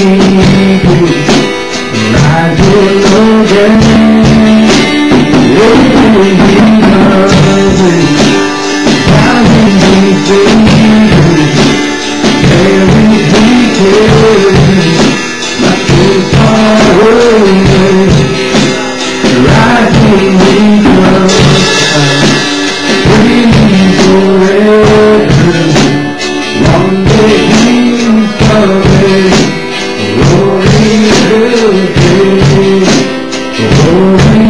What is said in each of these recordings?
친구 나도 너게 오늘이 너를 나는 이제를 내리 비틀 나도 바로 내 Holy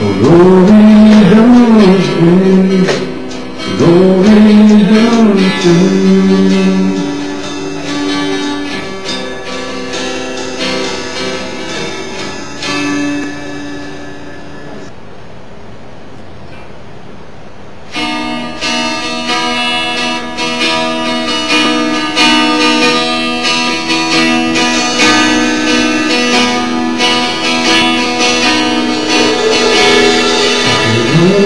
glory down this hill, rolling down the hill.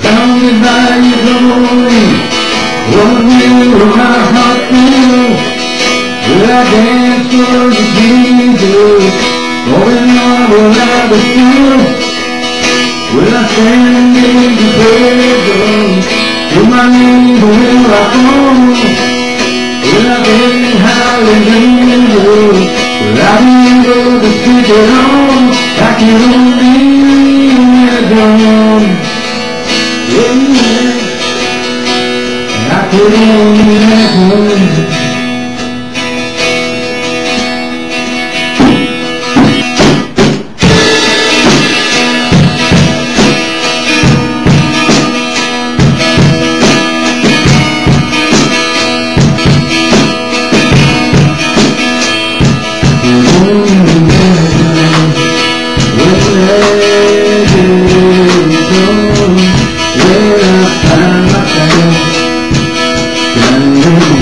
Surrounded by your glory What will my heart feel Will I dance for you, Jesus Going on will I Will I stand in the presence To my knees will I fall Will I bring hallelujah Without you, Lord, the future on I can only imagine Yeah, I can